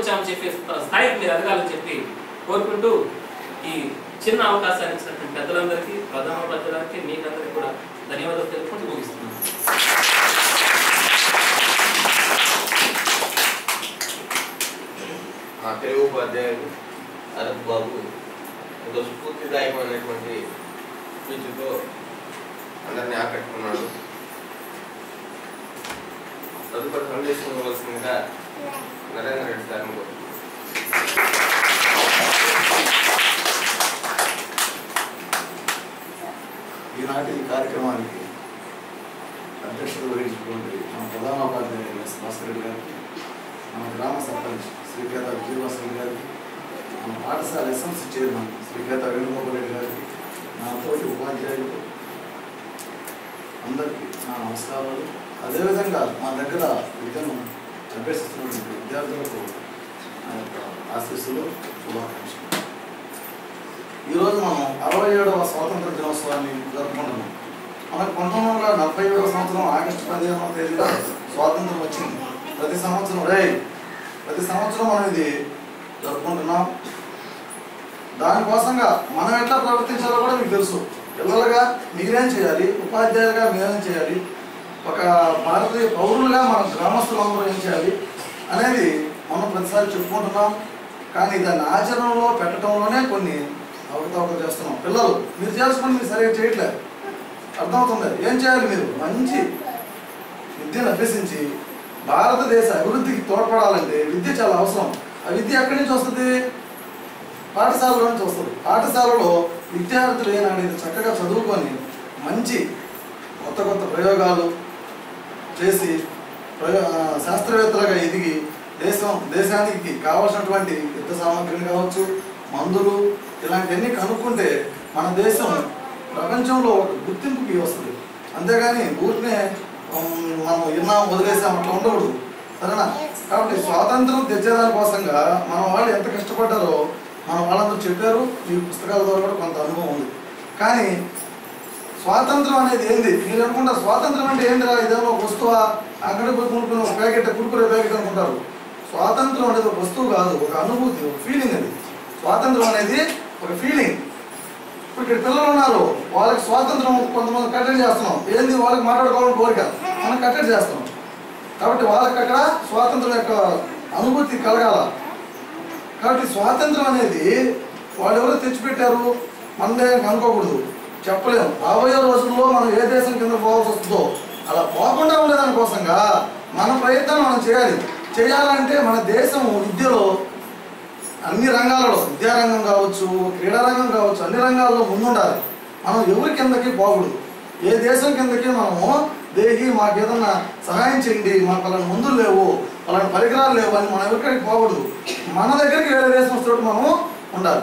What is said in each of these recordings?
వచ్చామని చెప్పి స్థాయికి మీరు ఎదగాలని చెప్పి కోరుకుంటూ ఈ చిన్న అవకాశాన్ని ఇచ్చినటువంటి పెద్దలందరికీ ప్రజలకి మీకందరికీ కూడా ధన్యవాదాలు తెలుపుకుంటూ ముగిస్తున్నాను. ఆ తెలుగు ఉపాధ్యాయుడు అరబ్ బాబు ఒక స్ఫూర్తిదాయకమైనటువంటి స్పీచ్తో అందరినీ ఆకట్టుకున్నాడు. తదుపరి సందేశం ఇవ్వాల్సిందిగా నరేంద్ర రెడ్డి గారిని ఈనాటి ఈ కార్యక్రమానికి అధ్యక్షత వహించినటువంటి మన ప్రధానోపాధ్యాయులు ఎస్ భాస్కర్ రెడ్డి గారికి మన గ్రామ సర్పంచ్ శ్రీకేత విజయవాసరెడ్డి గారికి మన పాఠశాల ఎస్ఎంసీ చైర్మన్ శ్రీకేత వేణుగోపాల్ రెడ్డి గారికి నా తోటి ఉపాధ్యాయులు అందరికీ నా నమస్కారాలు. అదేవిధంగా మా దగ్గర విద్యను అభ్యసిస్తున్నటువంటి విద్యార్థులకు ఆ యొక్క ఆశీస్సులు శుభాకాంక్షలు ఈరోజు మనం అరవై ఏడవ స్వాతంత్ర దినోత్సవాన్ని జరుపుకుంటున్నాం. మనకు పంతొమ్మిది వందల నలభై ఏడవ సంవత్సరం ఆగస్టు పదిహేనవ తేదీన స్వాతంత్రం వచ్చింది. ప్రతి సంవత్సరం రే ప్రతి సంవత్సరం మనం ఇది జరుపుకుంటున్నాం దానికోసంగా మనం ఎట్లా ప్రవర్తించాలో కూడా మీకు తెలుసు. పిల్లలుగా మీరేం చేయాలి? ఉపాధ్యాయులుగా మీరేం చేయాలి? ఒక భారతీయ పౌరులుగా మనం గ్రామస్తులు ఏం అనేది మనం ప్రతిసారి చెప్పుకుంటున్నాం. కానీ దాన్ని ఆచరణలో పెట్టడంలోనే కొన్ని అవకతవకలు చేస్తున్నాం. పిల్లలు మీరు చేసుకుని మీరు సరిగ్గా చేయట్లేదు. అర్థమవుతుంది. ఏం చేయాలి మీరు? మంచి విద్యను అభ్యసించి భారతదేశ అభివృద్ధికి తోడ్పడాలంటే విద్య చాలా అవసరం. ఆ విద్య ఎక్కడి నుంచి వస్తుంది? పాఠశాలలో నుంచి వస్తుంది. పాఠశాలలో విద్యార్థులు ఏనాడు చక్కగా చదువుకొని మంచి కొత్త కొత్త ప్రయోగాలు చేసి శాస్త్రవేత్తలుగా ఎదిగి దేశం దేశానికి కావాల్సినటువంటి యుద్ధ సామాగ్రిని కావచ్చు మందులు ఇలాంటివన్నీ కనుక్కుంటే మన దేశం ప్రపంచంలో ఒక గుర్తింపుకి వస్తుంది. అంతేగాని ఊరినే మనం విన్నాం వదిలేసాం అట్లా ఉండకూడదు. సరేనా? కాబట్టి స్వాతంత్రం తెచ్చేదాని కోసంగా మన వాళ్ళు ఎంత కష్టపడ్డారో మన వాళ్ళందరూ చెప్పారు. ఈ పుస్తకాల ద్వారా కూడా కొంత అనుభవం ఉంది. కానీ స్వాతంత్రం అనేది ఏంది? మీరు అనుకుంటా స్వాతంత్రం అంటే ఏందిరా? ఇదేమో ఒక వస్తువా? అక్కడ పోయి ఒక ప్యాకెట్ కురుకురే ప్యాకెట్ అనుకుంటారు. స్వాతంత్రం అనేది ఒక వస్తువు కాదు ఒక అనుభూతి ఒక ఫీలింగ్ అది. స్వాతంత్రం అనేది ఒక ఫీలింగ్ ఇప్పుడు ఇక్కడ పిల్లలు ఉన్నారు వాళ్ళకి స్వాతంత్రం కొంతమంది కట్టడి చేస్తున్నాం. ఏంది? వాళ్ళకి మాట్లాడుకోవాలని కోరిక. మనం కట్టడి చేస్తున్నాం. కాబట్టి వాళ్ళకి అక్కడ స్వాతంత్రం యొక్క అనుభూతి కలగాల. కాబట్టి స్వాతంత్రం అనేది వాళ్ళు ఎవరో తెచ్చిపెట్టారు? మనదే అనుకోకూడదు. చెప్పలేము. రాబోయే రోజుల్లో మనం ఏ దేశం కింద పోవాల్సి వస్తుందో అలా పోకుండా ఉండేదాని కోసంగా మన ప్రయత్నం మనం చేయాలి. చేయాలంటే మన దేశం విద్యలో అన్ని రంగాలలో విద్యారంగం కావచ్చు క్రీడారంగం కావచ్చు అన్ని రంగాల్లో ముందుండాలి. మనం ఎవరి కిందకి పోకూడదు. ఏ దేశం కిందకి మనము దేహి మాకు ఏదన్నా సహాయం చేయండి మాకు అలాంటి మందులు లేవు అలాంటి పరికరాలు లేవు అని మనం ఎవరికైనా పోకూడదు. మన దగ్గరికి వేరే దేశం వస్తున్నట్టు మనము ఉండాలి.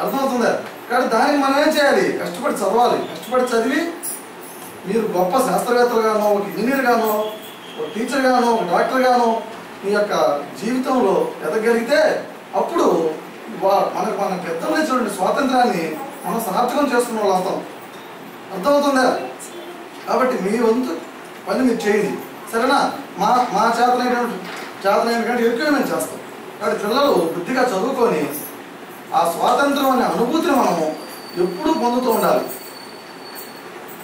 అర్థమవుతుందా? కానీ దానికి మనం ఏం చేయాలి? కష్టపడి చదవాలి. కష్టపడి చదివి మీరు గొప్ప శాస్త్రవేత్తలుగానో ఒక ఇంజనీర్ గానో ఒక టీచర్ గానో ఒక డాక్టర్ గానో మీ యొక్క జీవితంలో ఎదగలిగితే అప్పుడు వా- మనకు మన పెద్దలు ఇచ్చినటువంటి స్వాతంత్రాన్ని మనం సార్థకం చేసుకున్న వాళ్ళు అవుతాం. అర్థమవుతుందా? కాబట్టి మీ వంతు పని మీరు చేయండి. సరేనా? మా మా చేతనైనటువంటి చేతనైనటువంటి ఎక్కువ మేము చేస్తాం. కాబట్టి పిల్లలు బుద్ధిగా చదువుకొని ఆ స్వాతంత్రం అనే అనుభూతిని మనము ఎప్పుడూ పొందుతూ ఉండాలి.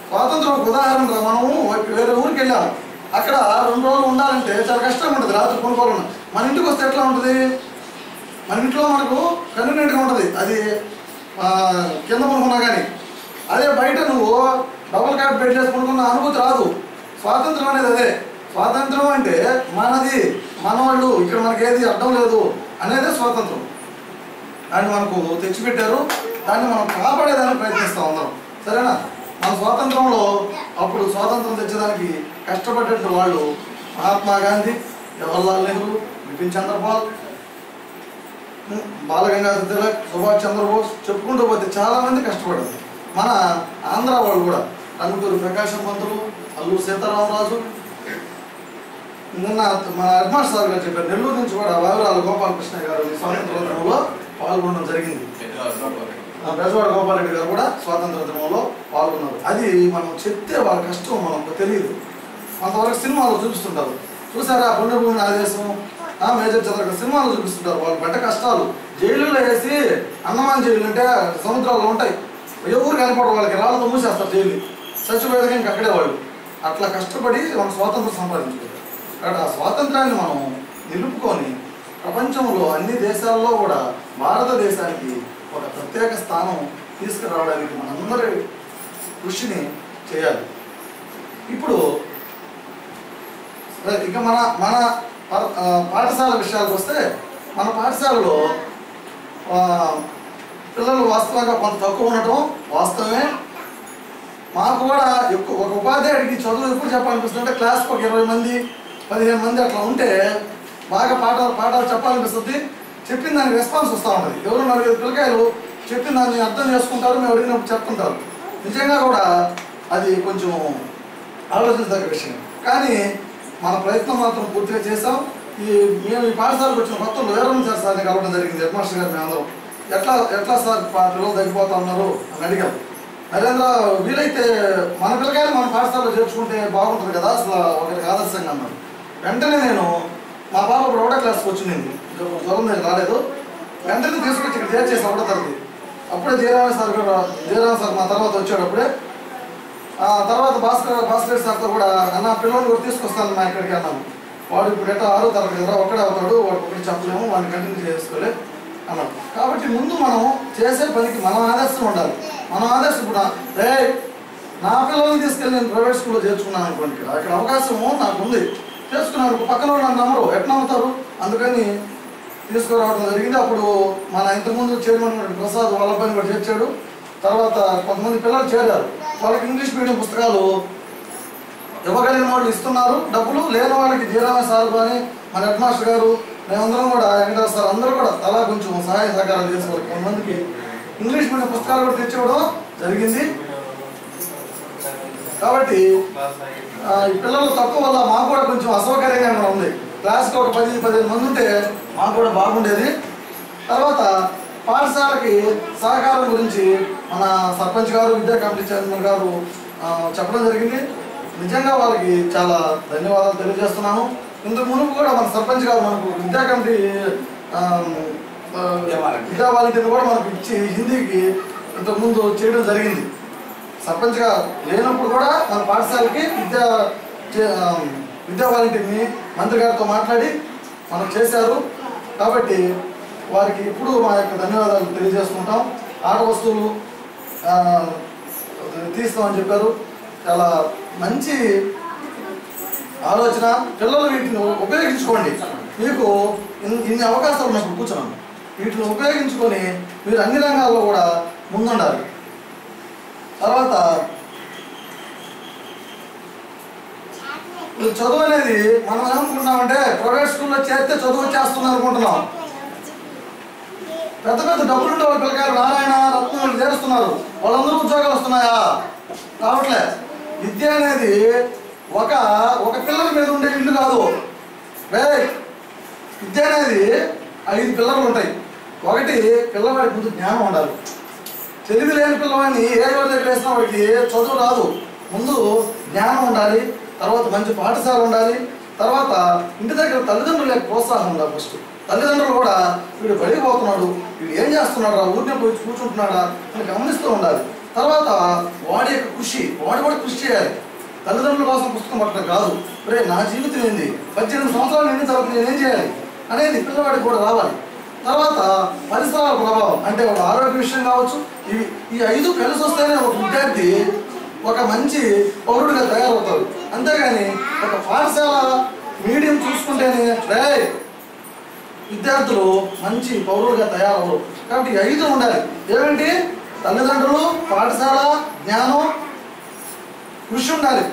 స్వాతంత్రం ఒక ఉదాహరణ మనము వేరే ఊరికి వెళ్ళాము అక్కడ రెండు రోజులు ఉండాలంటే చాలా కష్టంగా ఉంటుంది రాత్రి కొనుక్కోవాలన్న మన ఇంటికి వస్తే ఎట్లా ఉంటుంది? మన ఇంట్లో మనకు కన్వీనియంట్గా ఉంటుంది. అది కింద పడుకున్నా కానీ. అదే బయట నువ్వు డబుల్ క్యాప్ బెడ్ చేసి పడుకున్న అనుభూతి రాదు. స్వాతంత్రం అనేది అదే. స్వాతంత్రం అంటే మనది మనవాళ్ళు ఇక్కడ మనకి ఏది లేదు అనేదే స్వాతంత్రం. దాన్ని మనకు తెచ్చిపెట్టారు. దాన్ని మనం కాపాడేదానికి ప్రయత్నిస్తాం అందరం సరేనా? మన స్వాతంత్రంలో అప్పుడు స్వాతంత్రం తెచ్చేదానికి కష్టపడ్డట్టు వాళ్ళు మహాత్మా గాంధీ జవహర్లాల్ నెహ్రూ బిపిన్ చంద్రపాల్ బాలగంగాధర్ తిలక్ సుభాష్ చంద్రబోస్ చెప్పుకుంటూ పోతే చాలామంది కష్టపడ్డారు. మన ఆంధ్ర వాళ్ళు కూడా రంగుటూరు ప్రకాశం పంతులు అల్లూరు సీతారామరాజు నిన్న మన హెడ్మాస్టర్ సార్ గారు చెప్పారు. నెల్లూరు నుంచి కూడా వాయురాల గోపాలకృష్ణ గారు ఈ స్వాతంత్రోద్యమంలో పాల్గొనడం జరిగింది. ఆ బెజవాడ గోపాలరెడ్డి గారు కూడా స్వాతంత్ర దినంలో పాల్గొన్నారు. అది మనం చెప్తే వాళ్ళ కష్టం మనకు తెలియదు. కొంతవరకు సినిమాలో చూపిస్తుంటారు. చూసారా పుణ్యభూమి ఆదేశం? ఆ మేజర్ చంద్రకర్ సినిమాలు చూపిస్తుంటారు. వాళ్ళు పడ్డ కష్టాలు. జైలులో వేసి అన్నమాన్ జైలు అంటే సముద్రాల్లో ఉంటాయి. ఎవరు కనపడరు వాళ్ళకి. రాళ్ళతో మూసేస్తారు జైలు చచ్చిపోయేదాకా ఇంక అక్కడే వాళ్ళు. అట్లా కష్టపడి మనం స్వాతంత్రం సంపాదించుకుంటారు కాబట్టి ఆ స్వాతంత్రాన్ని మనం నిలుపుకొని ప్రపంచంలో అన్ని దేశాల్లో కూడా భారతదేశానికి ఒక ప్రత్యేక స్థానం తీసుకురావడానికి మనందరి కృషిని చేయాలి. ఇప్పుడు ఇక మన మన పాఠశాల విషయాలకు వస్తే మన పాఠశాలలో పిల్లలు వాస్తవంగా కొంత తక్కువ ఉండటం వాస్తవమే. మాకు కూడా ఎక్కువ ఒక ఉపాధ్యాయుడికి చదువు ఎప్పుడు చెప్పాలనిపిస్తుంటే క్లాస్కి ఒక ఇరవై మంది పదిహేను మంది అట్లా ఉంటే బాగా పాఠాలు పాఠాలు చెప్పాలనిపిస్తుంది. చెప్పిన దానికి రెస్పాన్స్ వస్తూ ఉంటుంది. ఎవరు నలుగురు పిల్లకాయలు చెప్పిన దాన్ని అర్థం చేసుకుంటారు మేము అడిగినప్పుడు చెప్తుంటారు. నిజంగా కూడా అది కొంచెం ఆలోచించదగ్గ విషయం. కానీ మన ప్రయత్నం మాత్రం పూర్తిగా చేసాం ఈ మేము ఈ పాఠశాలకు వచ్చిన మొత్తం వివరణ సార్ సార్ని కలవడం జరిగింది. హెడ్ మాస్టర్ గారు మేము అందరం. ఎట్లా ఎట్లా సార్ పిల్లలు తగ్గిపోతా ఉన్నారు అని అడిగాం. నరేంద్ర వీలైతే మన పిల్లకాయలు మన పాఠశాలలో చేర్చుకుంటే బాగుంటుంది కదా? అసలు ఒకరికి ఆదర్శంగా అన్నారు. వెంటనే నేను మా పాప ఇప్పుడు ఒకటో క్లాస్కి వచ్చింది. జ్వరం నేను రాలేదు. వెంటనే తీసుకొచ్చి ఇక్కడ చేర్చేసి ఒకటో తరగతి. అప్పుడే జయరామ సార్ కూడా జయరామ సార్ మా తర్వాత వచ్చాడు అప్పుడే. ఆ తర్వాత భాస్కర్ భాస్కర్ సార్తో కూడా అన్న పిల్లల్ని కూడా తీసుకొస్తాను మా ఇక్కడికి అన్నాను. వాడు ఇప్పుడు ఎట్లా ఆరో తరగతి కదా ఒక్కడే అవుతాడు వాడు ఒకటి చెప్పలేము వాడిని కంటిన్యూ చేసుకోలే అన్నాడు. కాబట్టి ముందు మనం చేసే పనికి మనం ఆదర్శం ఉండాలి. మనం ఆదర్శం కూడా రే నా పిల్లల్ని తీసుకెళ్ళి నేను ప్రైవేట్ స్కూల్లో చేర్చుకున్నాను అనుకోండి. అక్కడ అవకాశము నాకు ఉంది. చేసుకున్నాను పక్కన వాళ్ళు నమ్మరు. ఎట్లా నమ్ముతారు? అందుకని తీసుకురావడం జరిగింది. అప్పుడు మన ఇంతకుముందు చైర్మన్ ప్రసాద్ వాళ్ళ కూడా చేర్చాడు. తర్వాత కొంతమంది పిల్లలు చేరారు. వాళ్ళకి ఇంగ్లీష్ మీడియం పుస్తకాలు ఇవ్వగలిగిన వాళ్ళు ఇస్తున్నారు. డబ్బులు లేని వాళ్ళకి జీరామ సార్ అని మన హెడ్ మాస్టర్ గారు మేమందరం కూడా వెంకటరావు సార్ అందరూ కూడా తలా కొంచెం సహాయ సహకారాలు చేసేవారు. కొంతమందికి ఇంగ్లీష్ మీడియం పుస్తకాలు కూడా తెచ్చివ్వడం జరిగింది. కాబట్టి ఈ పిల్లలు తక్కువ వల్ల మాకు కూడా కొంచెం అసౌకర్యంగా ఉంది. క్లాస్కి ఒక పది పదిహేను మంది ఉంటే మాకు కూడా బాగుండేది. తర్వాత పాఠశాలకి సహకారం గురించి మన సర్పంచ్ గారు విద్యా కమిటీ చైర్మన్ గారు చెప్పడం జరిగింది. నిజంగా వాళ్ళకి చాలా ధన్యవాదాలు తెలియజేస్తున్నాను. ఇంతకు మునుపు కూడా మన సర్పంచ్ గారు మనకు విద్యా కమిటీ విద్యా వాలంటీర్లు కూడా మనకు ఇచ్చి హిందీకి ఇంతకుముందు చేయడం జరిగింది. సర్పంచ్గా లేనప్పుడు కూడా మన పాఠశాలకి విద్యా చే- విద్యా వాలంటీర్ని మంత్రి గారితో మాట్లాడి మనం చేశారు. కాబట్టి వారికి ఇప్పుడు మా యొక్క ధన్యవాదాలు తెలియజేసుకుంటాం. ఆట వస్తువులు తీస్తామని చెప్పారు. చాలా మంచి ఆలోచన. పిల్లలు వీటిని ఉపయోగించుకోండి. మీకు ఇన్- ఇన్ని అవకాశాలు నాకు కూర్చున్నాను వీటిని ఉపయోగించుకొని మీరు అన్ని రంగాల్లో కూడా ముందుండాలి. తర్వాత చదువు అనేది మనం ఏమనుకుంటున్నామంటే ప్రైవేట్ స్కూల్లో చేస్తే చదువు వచ్చేస్తుంది అనుకుంటున్నాం. పెద్ద పెద్ద డబ్బులు ఉండే వాళ్ళ పిల్లకాయలు నారాయణ రత్నం చేరుస్తున్నారు. వాళ్ళందరూ ఉద్యోగాలు వస్తున్నాయా? రావట్లే. విద్య అనేది ఒక ఒక పిల్లల మీద ఉండే ఇల్లు కాదు. వేరే విద్య అనేది ఐదు పిల్లలు ఉంటాయి. ఒకటి పిల్లవాడి ముందు జ్ఞానం ఉండాలి. తెలివి లేని పిల్లవాడిని ఏ ఎవరి దగ్గర వేసినా వాడికి చదువు రాదు. ముందు జ్ఞానం ఉండాలి తర్వాత మంచి పాఠశాల ఉండాలి తర్వాత ఇంటి దగ్గర తల్లిదండ్రుల ప్రోత్సాహం ఉండాలి ఫస్ట్ తల్లిదండ్రులు కూడా వీడు బయటకు పోతున్నాడు వీడు ఏం చేస్తున్నాడు రా ఊరిని పోయి కూర్చుంటున్నాడా అని గమనిస్తూ ఉండాలి. తర్వాత వాడి యొక్క కృషి వాడు కూడా కృషి చేయాలి. తల్లిదండ్రుల కోసం పుస్తకం పట్టడం కాదు. రే నా జీవితం ఏంది? పద్దెనిమిది సంవత్సరాలు నిండిన తర్వాత నేనేం చేయాలి? అనేది పిల్లవాడికి కూడా రావాలి. తర్వాత పరిసరాల ప్రభావం అంటే ఒక ఆరోగ్య విషయం కావచ్చు ఇవి ఈ ఐదు కలిసి వస్తేనే ఒక విద్యార్థి ఒక మంచి పౌరుడిగా తయారవుతారు అంతేగాని ఒక పాఠశాల మీడియం చూసుకుంటేనే రే విద్యార్థులు మంచి పౌరులుగా తయారవరు. కాబట్టి ఈ ఐదు ఉండాలి. ఏమిటి? తల్లిదండ్రులు పాఠశాల జ్ఞానం కృషి ఉండాలి.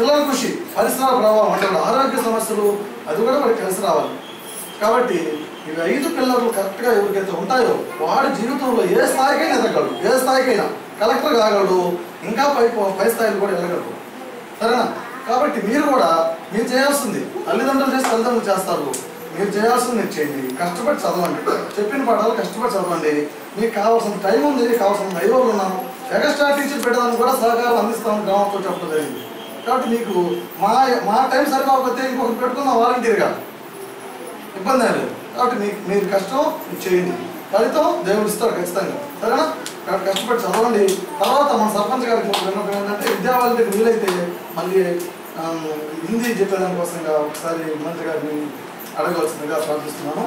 పిల్లల కృషి పరిసరాల ప్రభావం అంటే ఆరోగ్య సమస్యలు అది కూడా మనకి కలిసి రావాలి. కాబట్టి ఇవి ఐదు పిల్లర్లు కరెక్ట్గా ఎవరికైతే ఉంటాయో వాడి జీవితంలో ఏ స్థాయికైనా ఎదగలడు ఏ స్థాయికైనా కలెక్టర్ కాగలడు ఇంకా పై పై స్థాయిలు కూడా వెళ్ళగలడు సరేనా? కాబట్టి మీరు కూడా మీరు చేయాల్సింది తల్లిదండ్రులు చేసి తల్లిదండ్రులు చేస్తారు. మీరు చేయాల్సింది మీరు చేయండి. కష్టపడి చదవండి. చెప్పిన పాఠాలు కష్టపడి చదవండి. మీకు కావాల్సిన టైం ఉంది కావాల్సిన ఐదు ఉన్నాను ఎక్స్ట్రా టీచర్ పెట్టడానికి కూడా సహకారం అందిస్తాం గ్రామంతో చెప్పడం జరిగింది. కాబట్టి మీకు మా మా టైం సరిపోకపోతే ఇంకొకటి పెట్టుకుందాం వాలంటీర్గా. ఇబ్బంది లేదు. కాబట్టి మీకు మీరు కష్టం చేయండి. ఫలితం దేవుడు ఇస్తారు ఖచ్చితంగా. సరేనా? కాబట్టి కష్టపడి చదవండి. తర్వాత మన సర్పంచ్ గారికి ఒక విన్నపం ఏంటంటే విద్యావాళ్ళకి వీలైతే మళ్ళీ హిందీ హిందీ చెప్పేదానికోసంగా ఒకసారి మంత్రి గారిని అడగవలసిందిగా ప్రార్థిస్తున్నాను.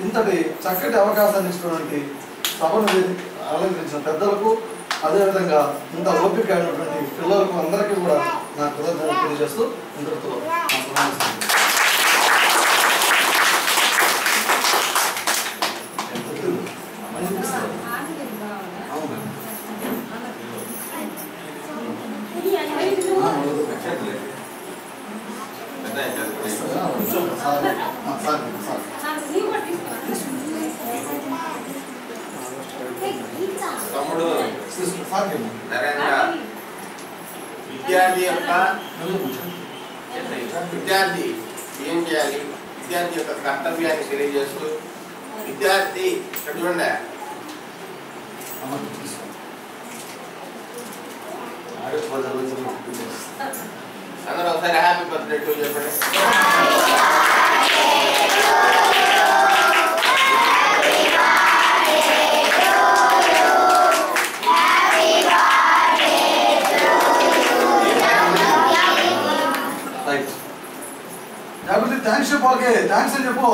ఇంతటి చక్కటి అవకాశాన్ని ఇచ్చినటువంటి సభను అలంకరించిన పెద్దలకు అదేవిధంగా ఇంత ఓపిక అయినటువంటి పిల్లలకు అందరికీ కూడా నా కృతజ్ఞతలు తెలియజేస్తూ ఇంతటితో నా సమావేశం అవును. ఆ, పెద్ద ఆయన చేస్తాడు. సార్, ఆ, సార్, సార్. తమ్ముడు నరేంద్ర విద్యార్థి యొక్క విద్యార్థి ఏం చేయాలి విద్యార్థి యొక్క కర్తవ్యాన్ని తెలియజేస్తూ విద్యార్థి ఇక్కడ చూడండి అమ్మ, తీసుకో. ఆడే పది రోజులు కూర్చోండి. అందరూ ఒకసారి హ్యాపీ బర్త్డే టు చెప్పండి రైట్ జాగ్రత్త థ్యాంక్స్ చెప్పు వాళ్ళకి థ్యాంక్స్ అని చెప్పు